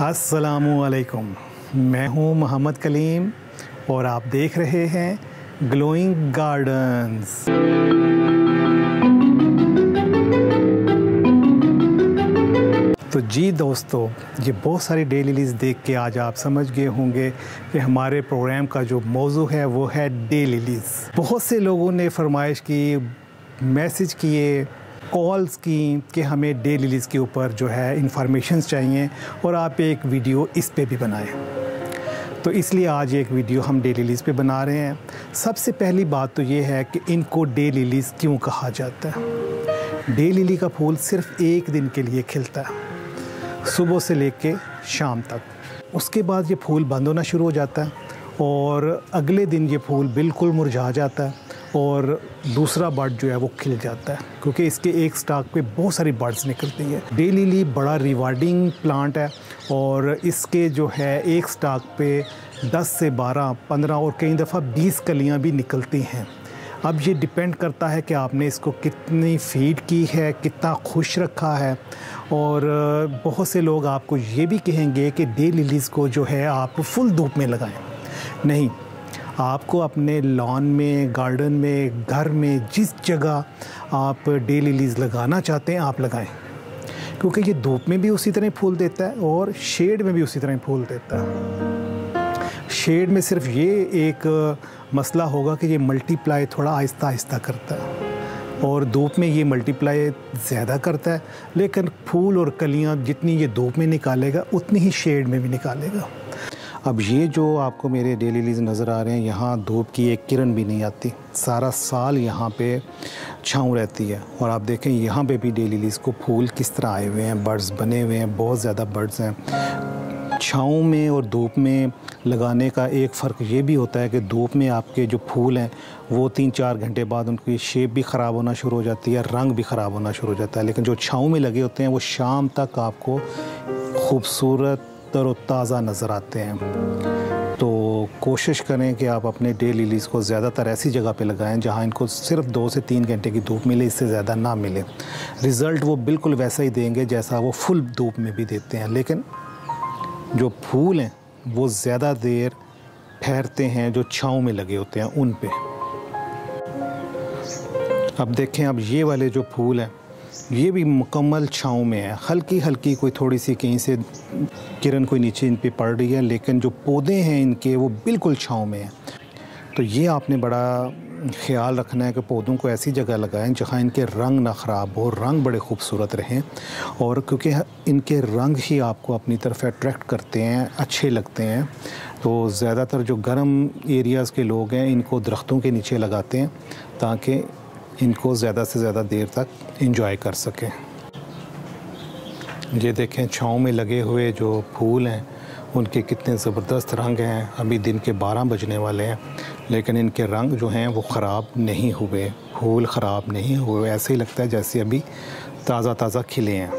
असलकुम मैं हूँ मोहम्मद कलीम और आप देख रहे हैं ग्लोइंग गार्डन्स। तो जी दोस्तों, ये बहुत सारी डेली लिलीज देख के आज आप समझ गए होंगे कि हमारे प्रोग्राम का जो मौजू है, वो है डे लिलीज बहुत से लोगों ने फरमाइश की मैसेज किए कॉल्स की कि हमें डे लिलीज़ के ऊपर जो है इंफॉर्मेशन चाहिए और आप एक वीडियो इस पर भी बनाएँ। तो इसलिए आज एक वीडियो हम डे लिलीज़ पे बना रहे हैं। सबसे पहली बात तो ये है कि इनको डे लिलीज़ क्यों कहा जाता है? डे लिली का फूल सिर्फ़ एक दिन के लिए खिलता है, सुबह से लेके शाम तक। उसके बाद ये फूल बंद होना शुरू हो जाता है और अगले दिन ये फूल बिल्कुल मुरझा जाता है। और दूसरा बर्ड जो है वो खिल जाता है क्योंकि इसके एक स्टाक पे बहुत सारी बर्ड्स निकलती है। डेली ली बड़ा रिवार्डिंग प्लांट है और इसके जो है एक स्टाक पे 10 से 12, 15 और कई दफ़ा 20 कलियाँ भी निकलती हैं। अब ये डिपेंड करता है कि आपने इसको कितनी फ़ीड की है कितना खुश रखा है और बहुत से लोग आपको ये भी कहेंगे कि डे लिलीज़ को जो है आप फुल धूप में लगाएँ। नहीं आपको अपने लॉन में गार्डन में, घर में, जिस जगह आप डे लिलीज़ लगाना चाहते हैं, आप लगाएँ। क्योंकि ये धूप में भी उसी तरह फूल देता है और शेड में भी उसी तरह फूल देता है। शेड में सिर्फ़ ये एक मसला होगा कि ये मल्टीप्लाई थोड़ा आहिस्ता आहिस्ता करता है और धूप में ये मल्टीप्लाई ज़्यादा करता है, लेकिन फूल और कलियाँ जितनी ये धूप में निकालेगा, उतनी ही शेड में भी निकालेगा। अब ये जो आपको मेरे डेली लीज नज़र आ रहे हैं, यहाँ धूप की एक किरण भी नहीं आती। सारा साल यहाँ पे छाँव रहती है। और आप देखें, यहाँ पे भी डेली लीज को फूल किस तरह आए हुए हैं बर्ड्स बने हुए हैं, बहुत ज़्यादा बर्ड्स हैं। छाँव में और धूप में लगाने का एक फ़र्क ये भी होता है कि धूप में आपके जो फूल हैं, वो तीन चार घंटे बाद उनकी शेप भी ख़राब होना शुरू हो जाती है, रंग भी ख़राब होना शुरू हो जाता है। लेकिन जो छाँव में लगे होते हैं, वो शाम तक आपको खूबसूरत ताज़ा नज़र आते हैं। तो कोशिश करें कि आप अपने डे लिलीज़ को ज़्यादातर ऐसी जगह पे लगाएँ जहाँ इनको सिर्फ़ दो से तीन घंटे की धूप मिले, इससे ज़्यादा ना मिले। रिज़ल्ट वो बिल्कुल वैसा ही देंगे जैसा वो फुल धूप में भी देते हैं। लेकिन जो फूल हैं, वो ज़्यादा देर ठहरते हैं जो छाँव में लगे होते हैं, उन पर अब देखें, अब ये वाले जो फूल हैं, ये भी मुकम्मल छाँव में है। हल्की हल्की कोई थोड़ी सी कहीं से किरण कोई नीचे इन पर पड़ रही है, लेकिन जो पौधे हैं इनके वो बिल्कुल छाँव में हैं। तो ये आपने बड़ा ख्याल रखना है कि पौधों को ऐसी जगह लगाएँ जहाँ इनके रंग ना ख़राब हो, रंग बड़े खूबसूरत रहें और क्योंकि इनके रंग ही आपको अपनी तरफ़ अट्रैक्ट करते हैं, अच्छे लगते हैं। तो ज़्यादातर जो गर्म एरियाज़ के लोग हैं, इनको दरख्तों के नीचे लगाते हैं ताकि इनको ज़्यादा से ज़्यादा देर तक इंजॉय कर सकें। ये देखें, छाँव में लगे हुए जो फूल हैं, उनके कितने ज़बरदस्त रंग हैं। अभी दिन के 12 बजने वाले हैं, लेकिन इनके रंग जो हैं, वो ख़राब नहीं हुए। फूल ख़राब नहीं हुए, ऐसे ही लगता है जैसे अभी ताज़ा ताज़ा खिले हैं।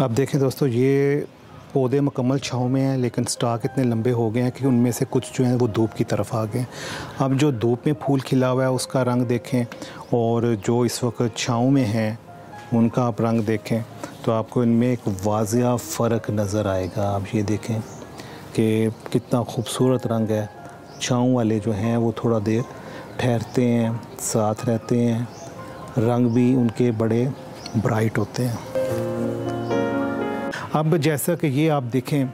अब देखें दोस्तों, ये पौधे मुकम्मल छाँव में हैं, लेकिन स्टाक इतने लंबे हो गए हैं कि उनमें से कुछ जो हैं, वो धूप की तरफ़ आ गए। अब जो धूप में फूल खिला हुआ है, उसका रंग देखें, और जो इस वक्त छाँव में हैं उनका आप रंग देखें तो आपको इनमें एक वाजिया फ़र्क नज़र आएगा। आप ये देखें कि कितना खूबसूरत रंग है। छाँव वाले जो हैं, वो थोड़ा देर ठहरते हैं, साथ रहते हैं। रंग भी उनके बड़े ब्राइट होते हैं। अब जैसा कि ये आप देखें,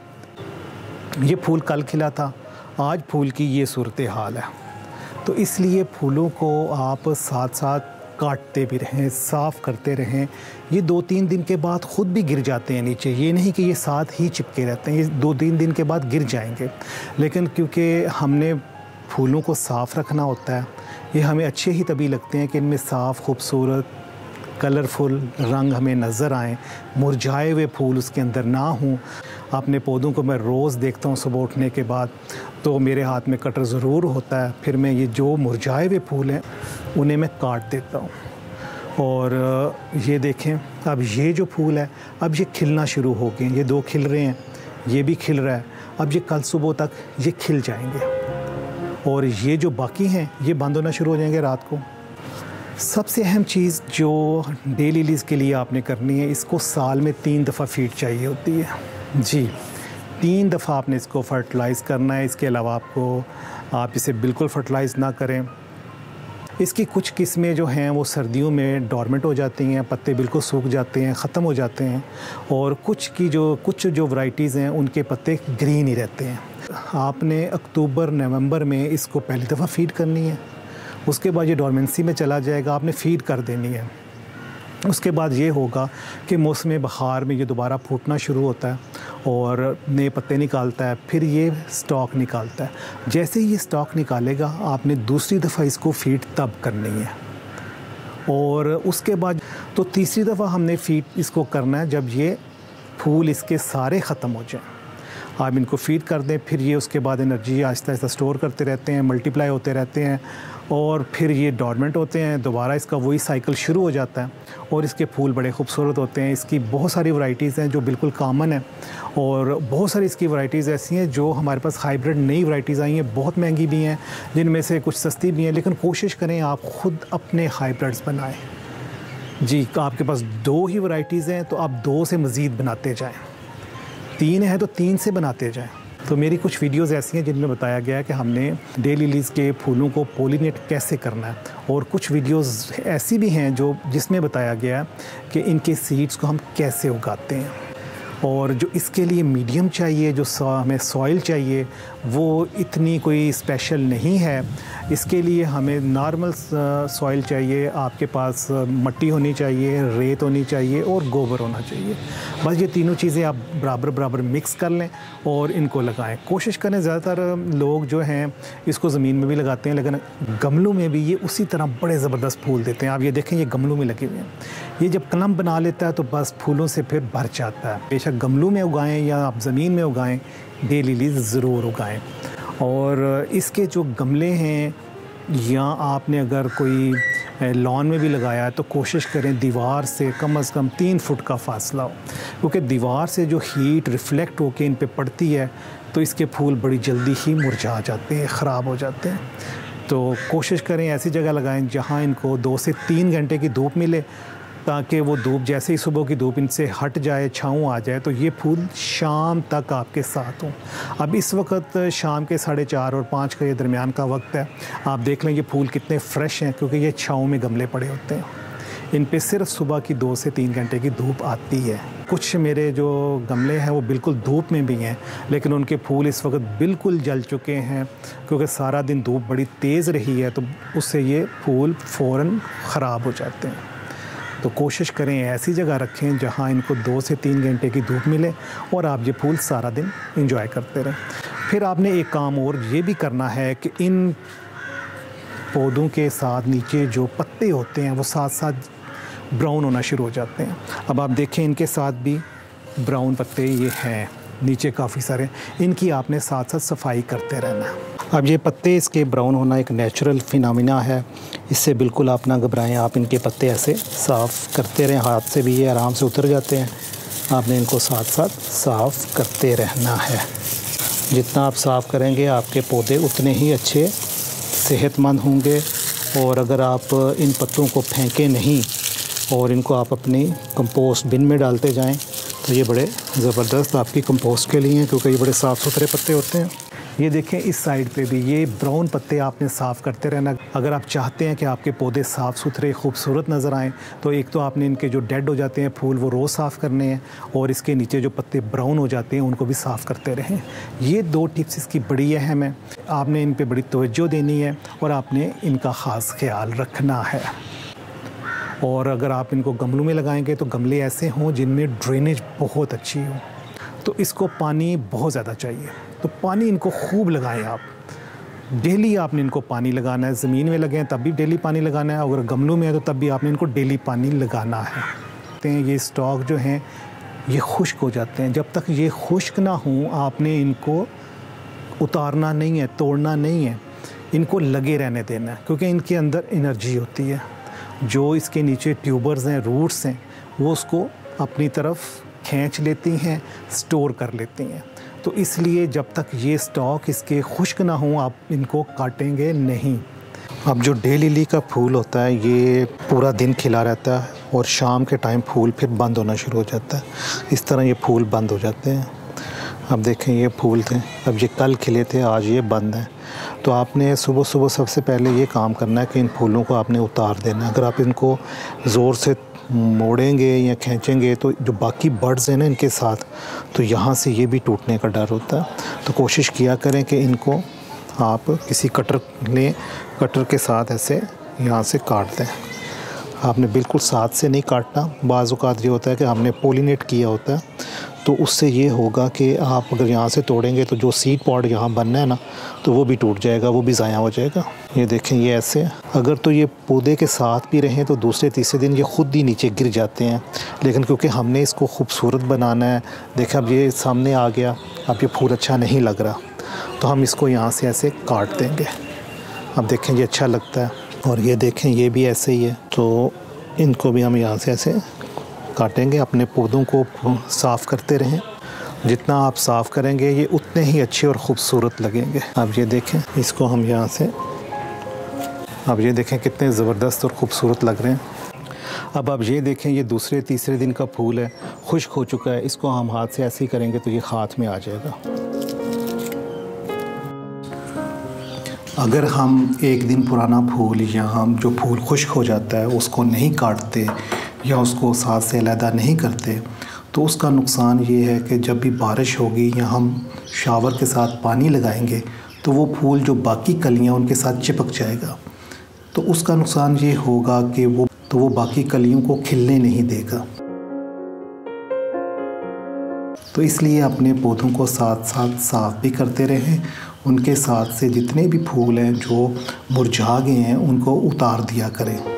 ये फूल कल खिला था। आज फूल की ये सूरत हाल है। तो इसलिए फूलों को आप साथ साथ काटते भी रहें, साफ़ करते रहें। ये दो तीन दिन के बाद ख़ुद भी गिर जाते हैं नीचे। ये नहीं कि ये साथ ही चिपके रहते हैं, ये दो तीन दिन के बाद गिर जाएँगे। लेकिन क्योंकि हमने फूलों को साफ़ रखना होता है, ये हमें अच्छे ही तभी लगते हैं कि इनमें साफ़, खूबसूरत कलरफुल रंग हमें नज़र आए, मुरझाए हुए फूल उसके अंदर ना हों। अपने पौधों को मैं रोज़ देखता हूँ सुबह उठने के बाद तो मेरे हाथ में कटर ज़रूर होता है। फिर मैं ये जो मुरझाए हुए फूल हैं, उन्हें मैं काट देता हूँ। और ये देखें, अब ये जो फूल है, अब ये खिलना शुरू हो गए ये दो खिल रहे हैं, ये भी खिल रहा है। अब ये कल सुबह तक ये खिल जाएँगे। और ये जो बाकी हैं, ये बंद होना शुरू हो जाएँगे रात को। सबसे अहम चीज़ जो डेली लीज के लिए आपने करनी है, इसको साल में तीन दफ़ा फ़ीड चाहिए होती है। जी, तीन दफ़ा आपने इसको फर्टिलाइज़ करना है। इसके अलावा आपको, आप इसे बिल्कुल फर्टिलाइज़ ना करें। इसकी कुछ किस्में जो हैं, वो सर्दियों में डॉर्मेंट हो जाती हैं, पत्ते बिल्कुल सूख जाते हैं, ख़त्म हो जाते हैं और कुछ की जो, कुछ जो वैरायटीज़ हैं, उनके पत्ते ग्रीन ही रहते हैं। आपने अक्टूबर, नवंबर में इसको पहली दफ़ा फ़ीड करनी है। उसके बाद ये डॉर्मेंसी में चला जाएगा, आपने फ़ीड कर देनी है। उसके बाद ये होगा कि मौसम बहार में ये दोबारा फूटना शुरू होता है और नए पत्ते निकालता है, फिर ये स्टॉक निकालता है। जैसे ही ये स्टॉक निकालेगा, आपने दूसरी दफ़ा इसको फ़ीड तब करनी है। और उसके बाद तो तीसरी दफ़ा हमने फ़ीड इसको करना है जब ये फूल इसके सारे ख़त्म हो जाएँ। आप इनको फ़ीड कर दें, फिर ये उसके बाद एनर्जी आहिस्ता आहिस्ता स्टोर करते रहते हैं मल्टीप्लाई होते रहते हैं, और फिर ये डॉर्मेंट होते हैं, दोबारा इसका वही साइकिल शुरू हो जाता है, और इसके फूल बड़े खूबसूरत होते हैं। इसकी बहुत सारी वैरायटीज़ हैं जो बिल्कुल कामन है, और बहुत सारी इसकी वैरायटीज़ ऐसी हैं जो हमारे पास हाइब्रिड नई वैरायटीज़ आई हैं, बहुत महँगी भी हैं, जिनमें से कुछ सस्ती भी हैं, लेकिन कोशिश करें आप ख़ुद अपने हाइब्रिड्स बनाएँ। जी, आपके पास दो ही वैरायटीज़ हैं तो आप दो से मज़ीद बनाते जाएँ। तीन है तो तीन से बनाते जाएँ। तो मेरी कुछ वीडियोस ऐसी हैं जिनमें बताया गया है कि हमने डेली लीज के फूलों को पोलिनेट कैसे करना है। और कुछ वीडियोस ऐसी भी हैं जो जिसमें बताया गया है कि इनके सीड्स को हम कैसे उगाते हैं। और जो इसके लिए मीडियम चाहिए, जो हमें सॉइल चाहिए, वो इतनी कोई स्पेशल नहीं है। इसके लिए हमें नॉर्मल सॉइल चाहिए, आपके पास मट्टी होनी चाहिए, रेत होनी चाहिए और गोबर होना चाहिए। बस ये तीनों चीज़ें आप बराबर बराबर मिक्स कर लें और इनको लगाएँ। कोशिश करें ज़्यादातर लोग जो हैं, इसको ज़मीन में भी लगाते हैं, लेकिन गमलों में भी ये उसी तरह बड़े ज़बरदस्त फूल देते हैं। आप ये देखें, ये गमलों में लगे हुए हैं। ये जब कलम बना लेता है तो बस फूलों से फिर भर जाता है। बेशक गमलों में उगाएँ या आप ज़मीन में उगाएँ, डेली लीज ज़रूर उगाएँ। और इसके जो गमले हैं, या आपने अगर कोई लॉन में भी लगाया है तो कोशिश करें दीवार से कम अज़ कम तीन फुट का फासला हो। क्योंकि दीवार से जो हीट रिफ़्लेक्ट होकर इन पर पड़ती है तो इसके फूल बड़ी जल्दी ही मुरझा जाते हैं, ख़राब हो जाते हैं। तो कोशिश करें ऐसी जगह लगाएँ जहाँ इनको दो से तीन घंटे की धूप मिले ताकि वो धूप, जैसे ही सुबह की धूप इनसे हट जाए, छाँव आ जाए तो ये फूल शाम तक आपके साथ हों। अब इस वक्त शाम के साढ़े चार और पाँच का दरमियान का वक्त है। आप देख लें ये फूल कितने फ्रेश हैं, क्योंकि ये छाँव में गमले पड़े होते हैं। इन पे सिर्फ़ सुबह की दो से तीन घंटे की धूप आती है। कुछ मेरे जो गमले हैं, वो बिल्कुल धूप में भी हैं, लेकिन उनके फूल इस वक्त बिल्कुल जल चुके हैं, क्योंकि सारा दिन धूप बड़ी तेज़ रही है तो उससे ये फूल फ़ौर ख़राब हो जाते हैं। तो कोशिश करें ऐसी जगह रखें जहाँ इनको दो से तीन घंटे की धूप मिले और आप ये फूल सारा दिन इंजॉय करते रहें। फिर आपने एक काम और ये भी करना है कि इन पौधों के साथ नीचे जो पत्ते होते हैं, वो साथ साथ ब्राउन होना शुरू हो जाते हैं। अब आप देखें इनके साथ भी ब्राउन पत्ते ये हैं, नीचे काफ़ी सारे। इनकी आपने साथ साथ सफ़ाई करते रहना। अब ये पत्ते इसके ब्राउन होना एक नेचुरल फिनमिना है। इससे बिल्कुल आप ना घबराएँ, आप इनके पत्ते ऐसे साफ़ करते रहें, हाथ से भी ये आराम से उतर जाते हैं। आपने इनको साथ साथ साफ़ करते रहना है। जितना आप साफ़ करेंगे, आपके पौधे उतने ही अच्छे सेहतमंद होंगे और अगर आप इन पत्तों को फेंकें नहीं और इनको आप अपनी कंपोस्ट बिन में डालते जाएँ तो ये बड़े ज़बरदस्त आपकी कंपोस्ट के लिए हैं, क्योंकि ये बड़े साफ़ सुथरे पत्ते होते हैं। ये देखें, इस साइड पे भी ये ब्राउन पत्ते आपने साफ़ करते रहना। अगर आप चाहते हैं कि आपके पौधे साफ़ सुथरे खूबसूरत नज़र आएँ तो एक तो आपने इनके जो डेड हो जाते हैं फूल, वो रोज़ साफ़ करने हैं और इसके नीचे जो पत्ते ब्राउन हो जाते हैं, उनको भी साफ़ करते रहें। ये दो टिप्स इसकी बड़ी अहम है। आपने इन पर बड़ी तोज्जो देनी है और आपने इनका ख़ास ख्याल रखना है। और अगर आप इनको गमलों में लगाएँगे तो गमले ऐसे हों जिनमें ड्रेनेज बहुत अच्छी हो। तो इसको पानी बहुत ज़्यादा चाहिए। तो पानी इनको खूब लगाएँ आप। डेली आपने इनको पानी लगाना है, ज़मीन में लगे हैं तब भी डेली पानी लगाना है, अगर गमलों में है तो तब भी आपने इनको डेली पानी लगाना है। ये स्टॉक जो हैं, ये खुश्क हो जाते हैं। जब तक ये खुश्क ना हों, आपने इनको उतारना नहीं है, तोड़ना नहीं है, इनको लगे रहने देना है, क्योंकि इनके अंदर एनर्जी होती है। जो इसके नीचे ट्यूबर्स हैं, रूट्स हैं, वो उसको अपनी तरफ़ खींच लेती हैं, स्टोर कर लेती हैं। तो इसलिए जब तक ये स्टॉक इसके खुश्क ना हो, आप इनको काटेंगे नहीं। अब जो डे लिली का फूल होता है, ये पूरा दिन खिला रहता है और शाम के टाइम फूल फिर बंद होना शुरू हो जाता है। इस तरह ये फूल बंद हो जाते हैं। अब देखें ये फूल थे, अब ये कल खिले थे, आज ये बंद हैं। तो आपने सुबह सुबह सबसे पहले ये काम करना है कि इन फूलों को आपने उतार देना है। अगर आप इनको ज़ोर से मोड़ेंगे या खींचेंगे तो जो बाकी बर्ड्स हैं ना इनके साथ तो यहाँ से ये भी टूटने का डर होता है। तो कोशिश किया करें कि इनको आप किसी कटर ने, कटर के साथ ऐसे यहाँ से काट दें। आपने बिल्कुल साथ से नहीं काटना। बाज़ात ये होता है कि हमने पोलिनेट किया होता है। तो उससे ये होगा कि आप अगर यहाँ से तोड़ेंगे तो जो सीड पॉड यहाँ बनना है ना तो वो भी टूट जाएगा, वो भी ज़ाया हो जाएगा। ये देखें, ये ऐसे अगर तो ये पौधे के साथ भी रहें तो दूसरे तीसरे दिन ये ख़ुद ही नीचे गिर जाते हैं। लेकिन क्योंकि हमने इसको खूबसूरत बनाना है, देखें, अब ये सामने आ गया, अब ये फूल अच्छा नहीं लग रहा तो हम इसको यहाँ से ऐसे काट देंगे। अब देखें, ये अच्छा लगता है। और ये देखें, ये भी ऐसे ही है तो इनको भी हम यहाँ से ऐसे काटेंगे, अपने पौधों को साफ़ करते रहें। जितना आप साफ़ करेंगे, ये उतने ही अच्छे और ख़ूबसूरत लगेंगे। अब ये देखें, इसको हम यहाँ से, अब ये देखें कितने ज़बरदस्त और ख़ूबसूरत लग रहे हैं। अब आप ये देखें, ये दूसरे, तीसरे दिन का फूल है, खुश्क हो चुका है, इसको हम हाथ से ऐसे ही करेंगे तो ये हाथ में आ जाएगा। अगर हम एक दिन पुराना फूल या हम जो फूल खुश्क हो जाता है, उसको नहीं काटते या उसको साथ से अलहदा नहीं करते तो उसका नुकसान ये है कि जब भी बारिश होगी या हम शावर के साथ पानी लगाएँगे तो वो फूल जो बाकी कलियाँ उनके साथ चिपक जाएगा। तो उसका नुकसान ये होगा कि वो तो वो बाकी कलियों को खिलने नहीं देगा। तो इसलिए अपने पौधों को साथ साथ साफ़ भी करते रहें। उनके साथ से जितने भी फूल हैं, जो मुरझा गए हैं, उनको उतार दिया करें।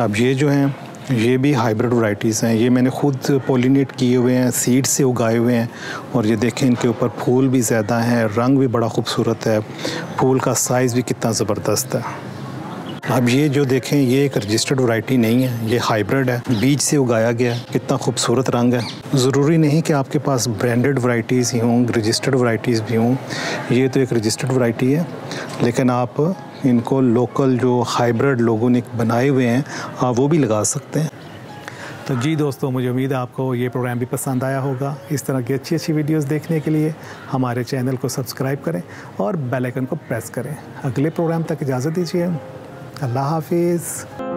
अब ये जो हैं, ये भी हाइब्रिड वाइटीज़ हैं। ये मैंने खुद पोलिनेट किए हुए हैं सीड से उगाए हुए हैं। और ये देखें, इनके ऊपर फूल भी ज़्यादा हैं, रंग भी बड़ा खूबसूरत है। फूल का साइज़ भी कितना ज़बरदस्त है। अब ये जो देखें, ये एक रजिस्टर्ड वैरायटी नहीं है, ये हाइब्रिड है। बीज से उगाया गया है कितना खूबसूरत रंग है। ज़रूरी नहीं कि आपके पास ब्रांडेड वैरायटीज़ ही हों रजिस्टर्ड वैरायटीज़ भी हों। ये तो एक रजिस्टर्ड वैरायटी है, लेकिन आप इनको लोकल जो हाइब्रिड लोगों ने बनाए हुए हैं, आप वो भी लगा सकते हैं। तो जी दोस्तों, मुझे उम्मीद है आपको ये प्रोग्राम भी पसंद आया होगा। इस तरह की अच्छी अच्छी वीडियोस देखने के लिए हमारे चैनल को सब्सक्राइब करें और बेल आइकन को प्रेस करें। अगले प्रोग्राम तक इजाज़त दीजिए अल्लाह हाफिज़।